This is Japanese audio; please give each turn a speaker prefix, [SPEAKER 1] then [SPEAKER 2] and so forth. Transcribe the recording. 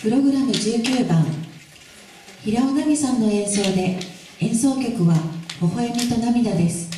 [SPEAKER 1] プログラム19番。平尾奈美さんの演奏で演奏曲は「微笑みと涙」です。